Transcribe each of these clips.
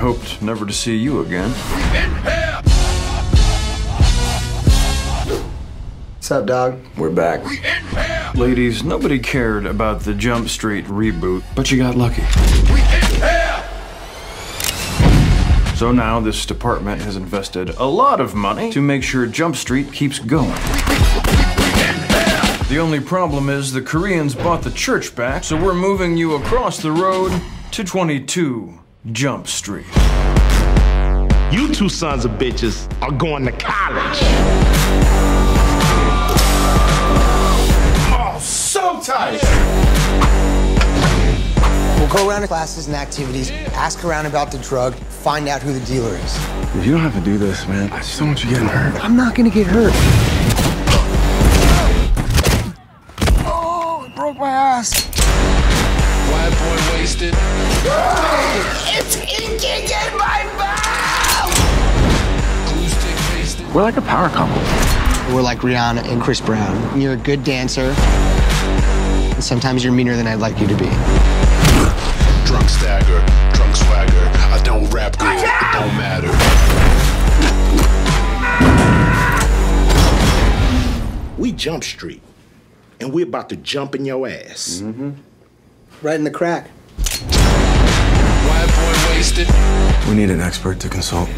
hoped never to see you again. What's up, dog? We're back. Ladies, nobody cared about the Jump Street reboot, but you got lucky. So now this department has invested a lot of money to make sure Jump Street keeps going. The only problem is the Koreans bought the church back, so we're moving you across the road to 22 Jump Street. You two sons of bitches are going to college. Oh, so tight. We'll go around to classes and activities, ask around about the drug, find out who the dealer is. If You don't have to do this, man. I just don't want you getting hurt. I'm not gonna get hurt. We're like a power couple. We're like Rihanna and Chris Brown. You're a good dancer, and sometimes you're meaner than I'd like you to be. Drunk stagger. Drunk swagger. I don't rap good. It don't matter. We Jump Street, and we're about to jump in your ass. Mm-hmm. Right in the crack. White boy wasted. We need an expert to consult.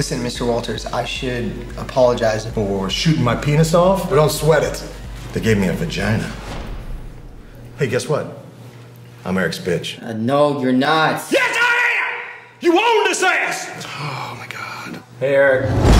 Listen, Mr. Walters, I should apologize for shooting my penis off? But don't sweat it. They gave me a vagina. Hey, guess what? I'm Eric's bitch. Uh, no, you're not. Yes, I am! You own this ass! Oh my god. Hey, Eric.